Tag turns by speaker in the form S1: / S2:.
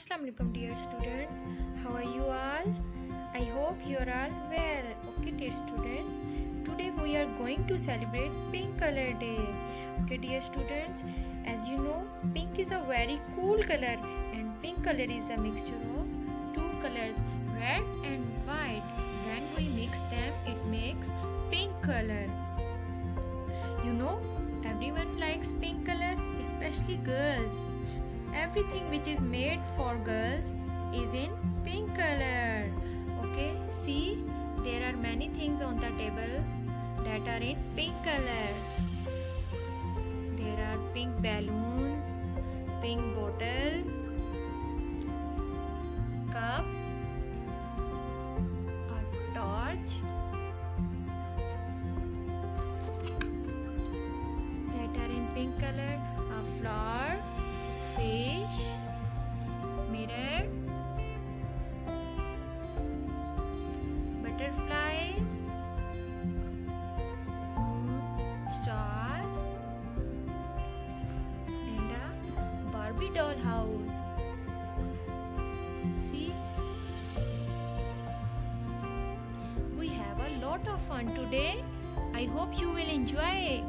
S1: Assalamu alaikum dear students. How are you all? I hope you are all well. Okay dear students. Today we are going to celebrate pink color day. Okay dear students. As you know, pink is a very cool color and pink color is a mixture of two colors red and white. When we mix them it makes pink color. You know everyone likes pink color especially girls. Everything which is made for girls is in pink color. Okay, see there are many things on the table that are in pink color. There are pink balloons, a Barbie doll house. See, we have a lot of fun today. I hope you will enjoy.